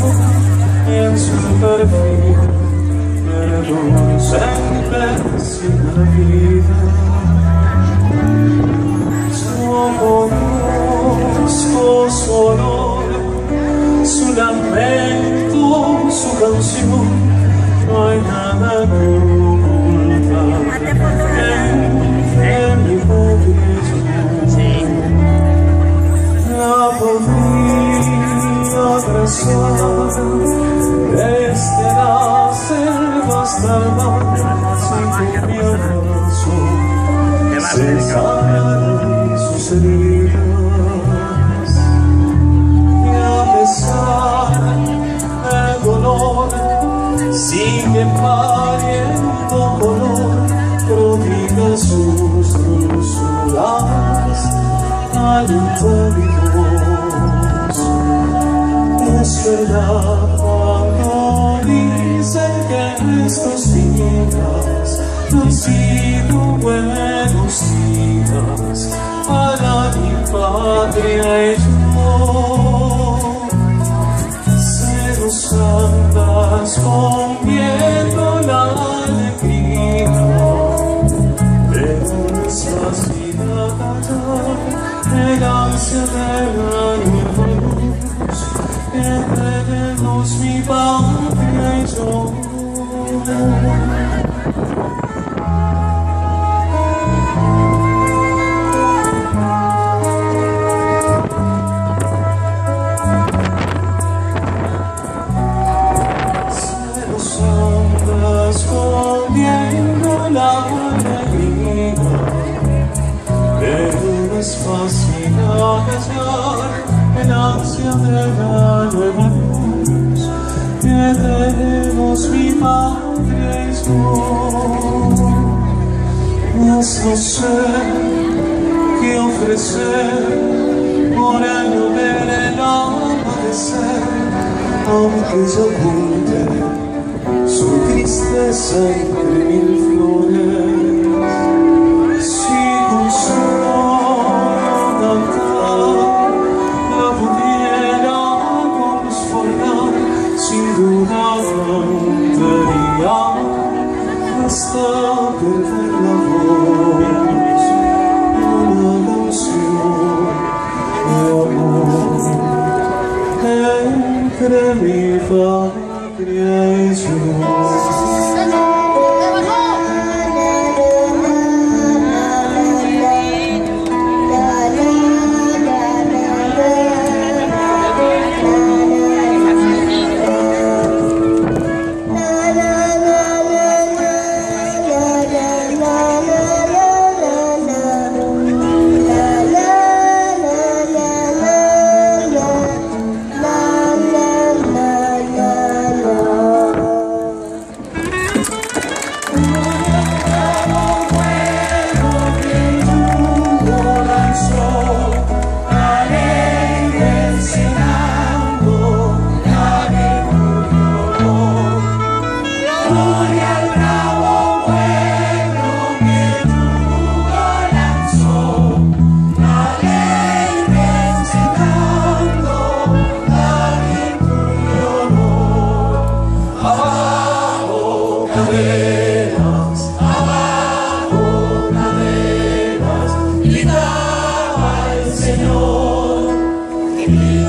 provisión, en su perfil, me dulce en la vida. Yo conozco su olor, su lamento, su canción, mi abrazo, se sanan sus heridas. Y a pesar del dolor, sigue pariendo color, prodiga sus dulzuras al es verdad estos días han sido buenos días para mi patria y yo. Cero santas viento la alegría, es fácil acatar el ansia de la luz tenemos mi patria escondiendo la alegría, es fácil hallar el ansia de la nueva luz que tenemos mi madre y yo. Mas no sé qué ofrecer por el ver el amanecer, aunque se oculte su tristeza entre mil flores. Si con solo cantar la pudiera confortar. Sin duda cantaría hasta perder la voz. Una canción. De amor entre mi familia Cristo.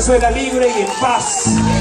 Venezuela libre y en paz.